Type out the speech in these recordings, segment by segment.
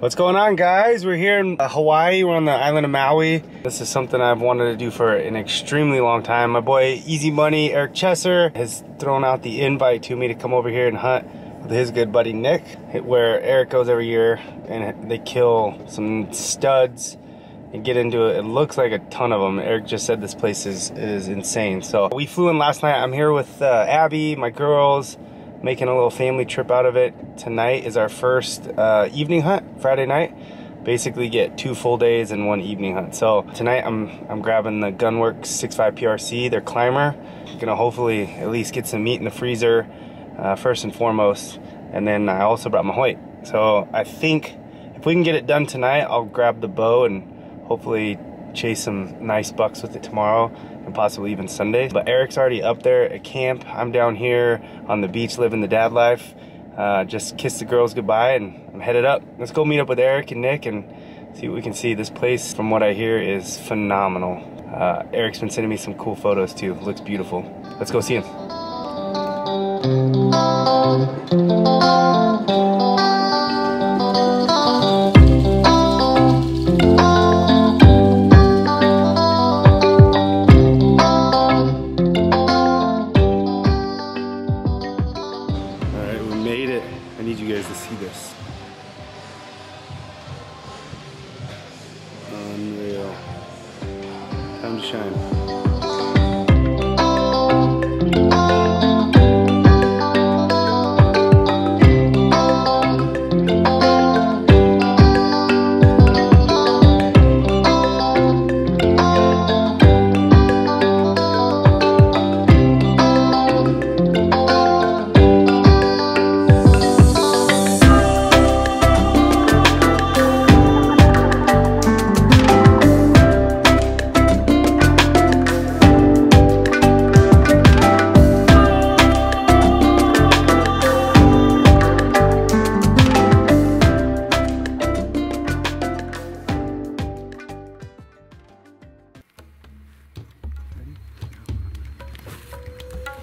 What's going on guys? We're here in uh, Hawaii, we're on the island of Maui. This is something I've wanted to do for an extremely long time. My boy Easy Money, Eric Chesser, has thrown out the invite to me to come over here and hunt with his good buddy Nick, where Eric goes every year and they kill some studs and get into it. It looks like a ton of them. Eric just said this place is, is insane. So we flew in last night. I'm here with uh, Abby, my girls, making a little family trip out of it. Tonight is our first uh, evening hunt, Friday night. Basically get two full days and one evening hunt. So tonight I'm I'm grabbing the Gunwerks 6.5 PRC, their ClymR. Gonna hopefully at least get some meat in the freezer, uh, first and foremost. And then I also brought my Hoyt. So I think if we can get it done tonight, I'll grab the bow and hopefully chase some nice bucks with it tomorrow and possibly even Sunday. But Eric's already up there at camp. I'm down here on the beach living the dad life. Uh, just kiss the girls goodbye and I'm headed up. Let's go meet up with Eric and Nick and see what we can see. This place, from what I hear, is phenomenal. Uh, Eric's been sending me some cool photos too. Looks beautiful. Let's go see him.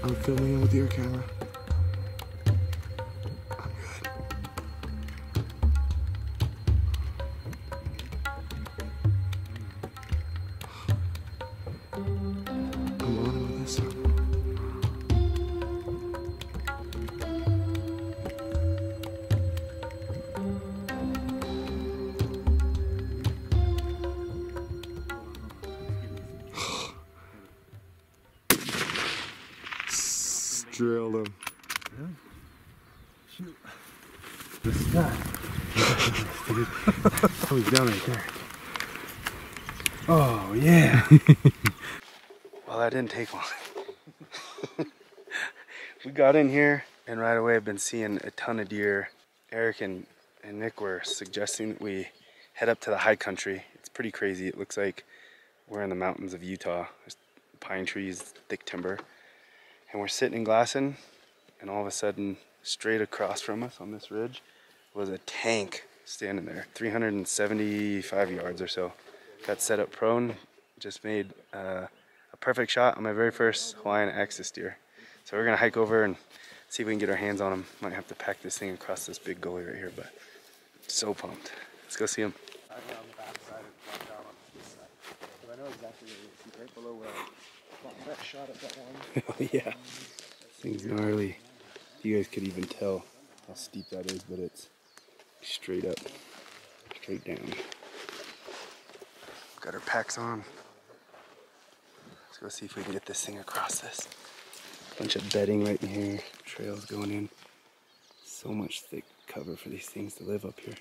I'm filming it with your camera. Drilled him. Yeah. Shoot. This guy. oh, he's down right there. Oh, yeah. well, that didn't take long. we got in here, and right away I've been seeing a ton of deer. Eric and, and Nick were suggesting that we head up to the high country. It's pretty crazy. It looks like we're in the mountains of Utah. There's pine trees, thick timber and we're sitting in glassing and all of a sudden straight across from us on this ridge was a tank standing there 375 yards or so. Got set up prone just made uh, a perfect shot on my very first Hawaiian axis deer. So we're gonna hike over and see if we can get our hands on him. Might have to pack this thing across this big gully right here but so pumped. Let's go see him oh yeah. Thing's gnarly. You guys could even tell how steep that is, but it's straight up, straight down. Got our packs on. Let's go see if we can get this thing across this. Bunch of bedding right in here, trails going in. So much thick cover for these things to live up here.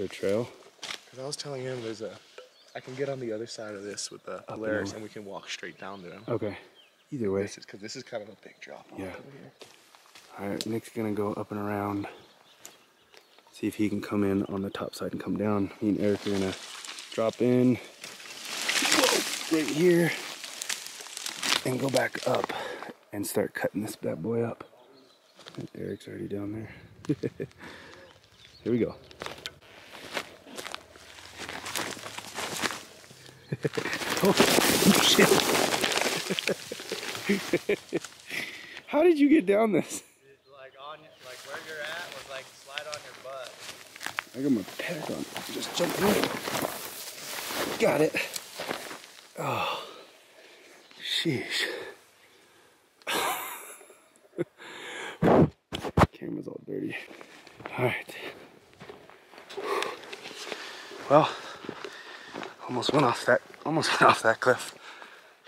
There a trail? Because I was telling him there's a, I can get on the other side of this with the Polaris and we can walk straight down to him. Okay. Either way. Because this, is kind of a big drop. Yeah. All right, Nick's gonna go up and around. See if he can come in on the top side and come down. Me and Eric are gonna drop in Whoa, right here and go back up and start cutting this bad boy up. And Eric's already down there. here we go. Oh, shit. How did you get down this? Like on, like where you're at was like slide on your butt. I got my pack on. Just jumping in. Got it. Oh, sheesh. Camera's all dirty. All right. Well, almost went off that, almost went off that cliff,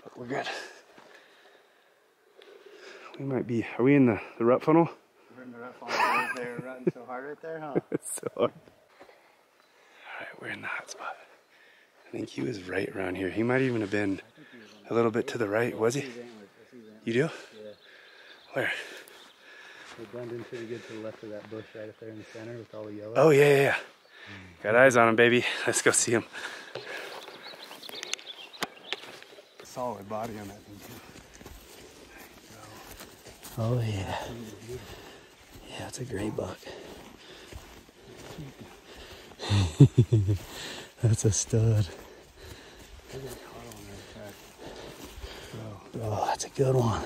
but we're good. We might be. Are we in the the rut funnel? We're in the rut right there, running so hard right there, huh? It's so hard. All right, we're in the hot spot. I think he was right around here. He might even have been a little bit to the right, was he? You do? Yeah. Where? We blend in pretty good to the left of that bush right up there in the center with all the yellow. Oh yeah, yeah, yeah. Got eyes on him, baby. Let's go see him. Solid body on that thing too. Oh yeah. Yeah, it's a great buck. That's a stud. Oh, that's a good one.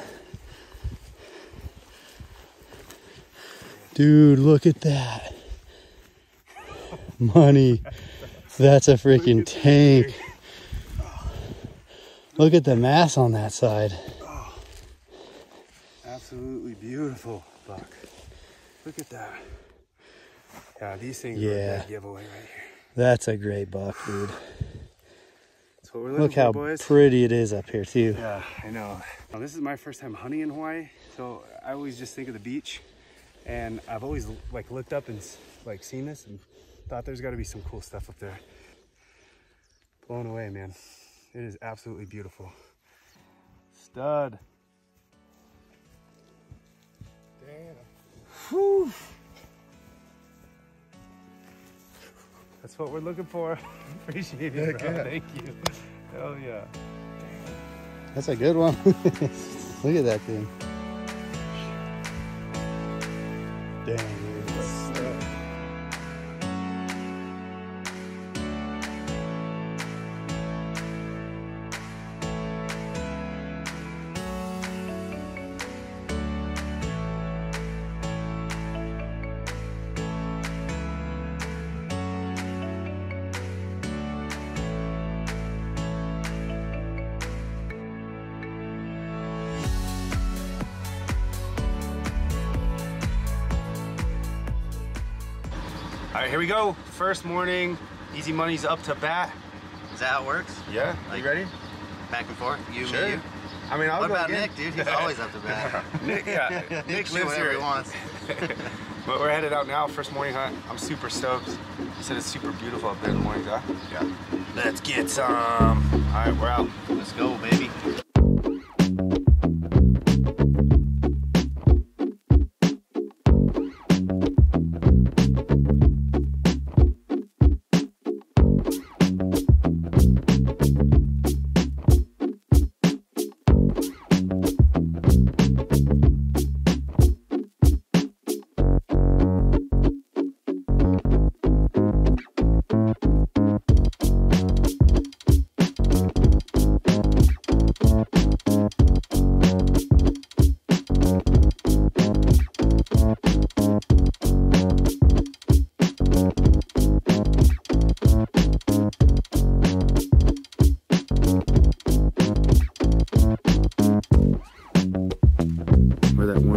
Dude, look at that. Money. That's a freaking tank. Look at the mass on that side. Oh, Absolutely beautiful buck. Look at that. Yeah, these things Yeah. are a giveaway right here. That's a great buck, dude. That's what we're Look for, how boys. pretty it is up here, too. Yeah, I know. Now, this is my first time hunting in Hawaii, so I always just think of the beach, and I've always like looked up and like seen this and thought there's got to be some cool stuff up there. Blown away, man. It is absolutely beautiful. Stud. Whew. That's what we're looking for. Appreciate it, bro. Thank you. Hell yeah. That's a good one. Look at that thing. Dang, All right, here we go. First morning. Easy money's up to bat. Is that how it works? Yeah. Like- you ready? Back and forth? You, Sure. me, you? I mean, I'll What go about again. Nick, dude? He's always up to bat. Nick, yeah. Nick Nick do lives whatever here. he wants. But we're headed out now. First morning hunt. I'm super stoked. He said it's super beautiful up there in the mornings, huh? Yeah. Let's get some. All right, we're out. Let's go, baby.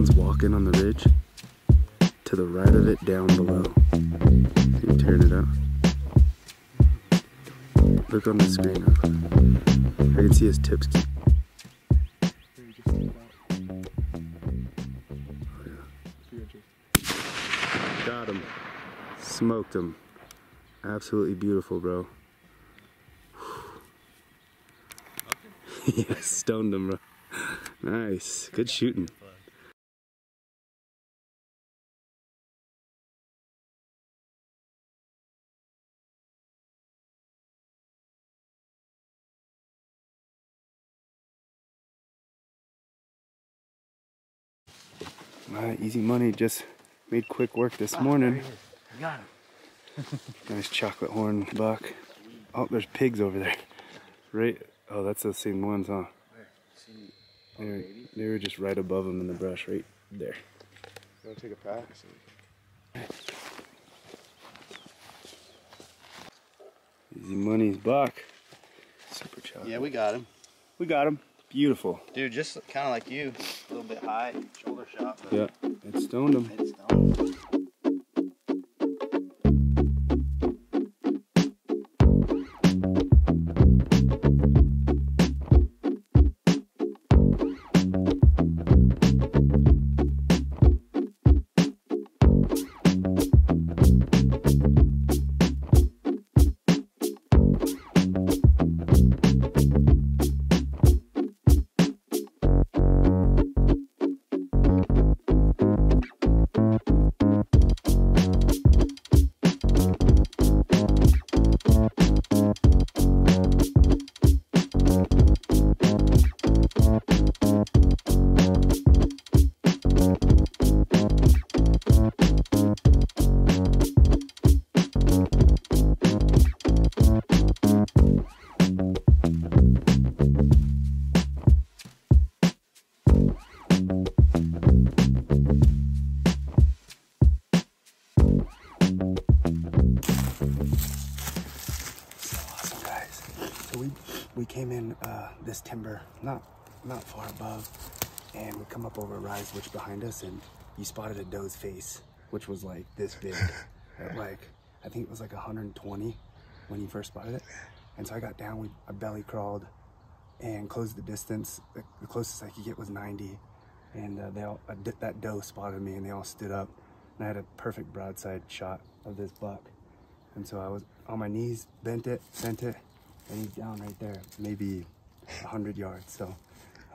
Walking on the ridge. To the right of it, down below. Tearing it up. Look on the screen. I can see his tips. Oh, keep- Got him. Smoked him. Absolutely beautiful, bro. yeah, stoned him, bro. Nice. Good shooting. Uh, easy money just made quick work this morning. Got him. Nice chocolate horn buck. Oh, there's pigs over there. Right. Oh, that's the same ones, huh? See, They were, they were just right above them in the brush, right there. you want to take a pack? Easy money's buck. Super chop. Yeah, we got him. We got him. Beautiful. Dude, just kind of like you. A little bit high, shoulder shot. Yeah, it stoned him. This timber not not far above and we come up over a rise which behind us and you spotted a doe's face which was like this big. At like i think it was like 120 when you first spotted it. And so i got down we i belly crawled and closed the distance. The, the closest i could get was 90 and uh, they all uh, that doe spotted me and they all stood up. And i had a perfect broadside shot of this buck. And so I was on my knees, bent it, sent it, and he's down right there, maybe 100 yards. So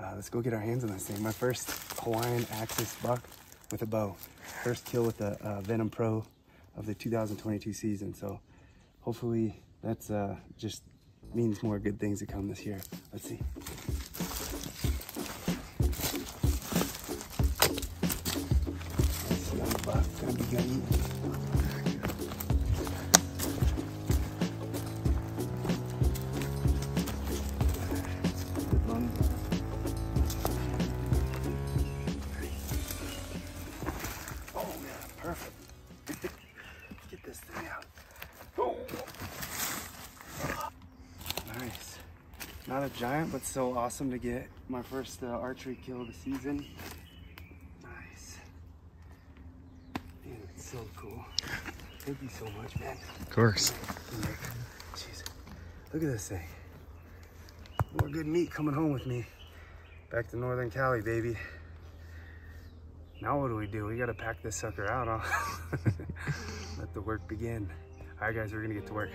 uh, let's go get our hands on this thing. My first Hawaiian Axis buck with a bow. First kill with the uh, Ventum Pro of the 2022 season. So hopefully that's uh, just means more good things to come this year. Let's see. Buck gonna be good Not a giant, but so awesome to get my first uh, archery kill of the season. Nice. Dude, it's so cool. Thank you so much, man. of course. Jeez. Look at this thing. More good meat coming home with me. Back to Northern Cali, baby. Now what do we do? We gotta pack this sucker out, huh? Let the work begin. All right, guys, we're gonna get to work.